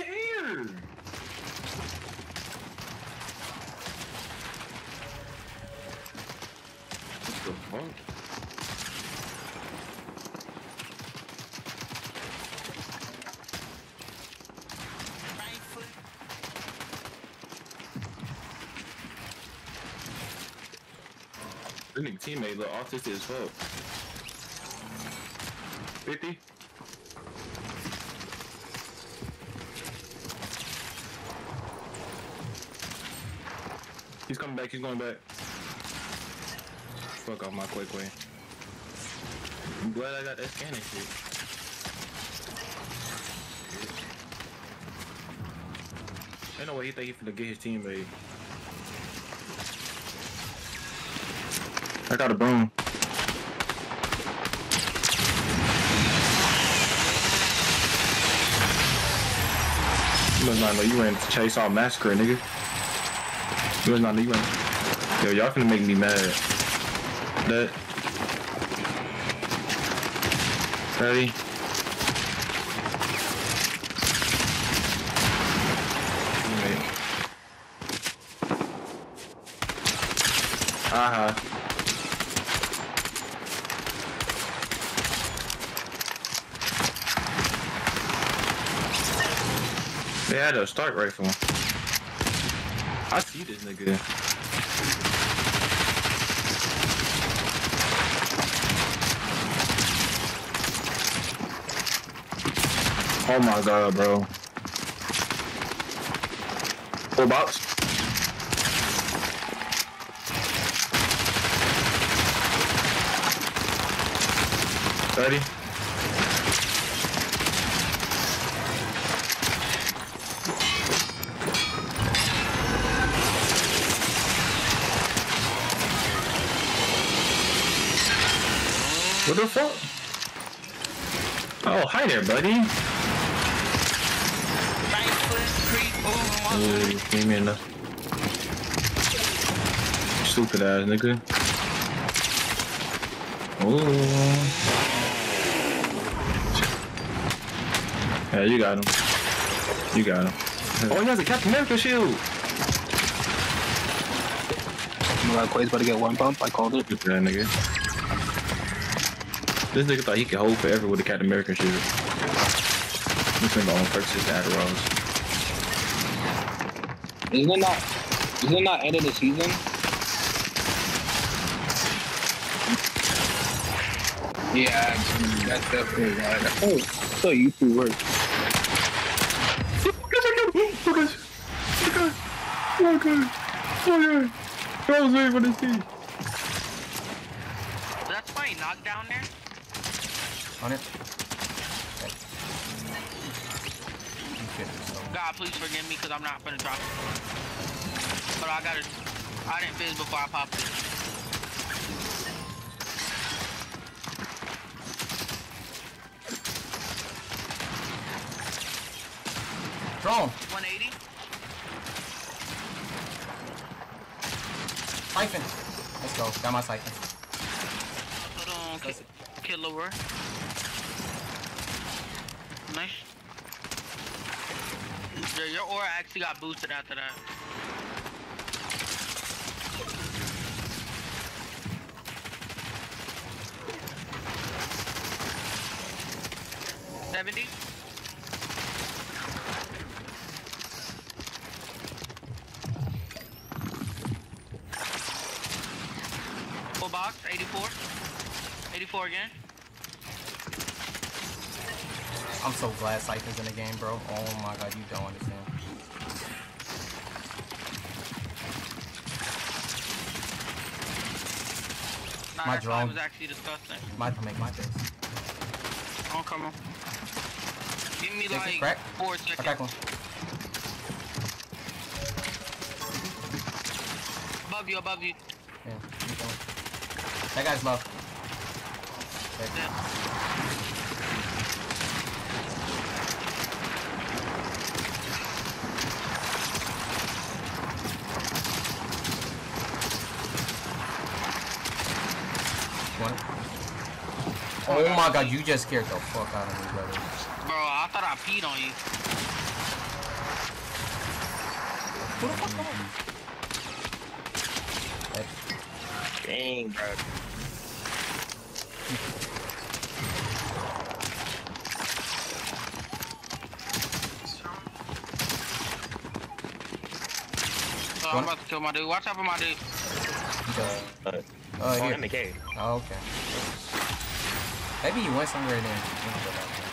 air. What the fuck? Right foot. This teammate look autistic as fuck. 50? He's coming back, he's going back. Fuck off my quick way. I'm glad I got that scanning shit. Ain't no way he think he finna get his teammate. I got a boom. You must not know you went to chase all massacre, nigga. You must not you. Yo, y'all finna make me mad. That. Ready? Teammate. Uh-huh. They had a start rifle. I see this nigga. Oh my god, bro. Full box. Ready? What the fuck? Oh, hi there, buddy. Right foot. Creep over. Ooh, give me enough. Stupid ass nigga. Ooh. Yeah, you got him. You got him. Oh, he has a Captain America shield. My Quay's about to get one bump. I called it. Look at that nigga. This nigga thought he could hold forever with a Captain America shield. This nigga on purchase Adderalls. Isn't it not? Isn't it not end of the season? Yeah, that's definitely right. Oh, so YouTube works. Oh gosh. Oh gosh. Oh gosh. Oh gosh. I was waiting for this team. That's why he knocked there. On it. God, please forgive me because I'm not gonna drop it. But I gotta. I didn't fizz before I popped it. Drone. 180. Siphon. Let's go. Got my siphon. Hold on. Kill lower. Nice. Yeah, your aura actually got boosted after that. Seventy. Full box, 84. 84 again. I'm so glad Siphon's in the game, bro. Oh my god, you don't understand. Nah, My drone. was actually disgusting. Might make my face. Oh, come on. Give me it like crack? four I seconds. crack one. Above you, above you. Yeah. That guy's low. Okay. Yeah. One. Oh my god, you just scared the fuck out of me, brother. Bro, I thought I peed on you. Who the fuck mm-hmm. are Dang, bro. So I'm about to kill my dude. Watch out for my dude. Oh, here. in the cave. Oh, okay. Maybe you went somewhere then.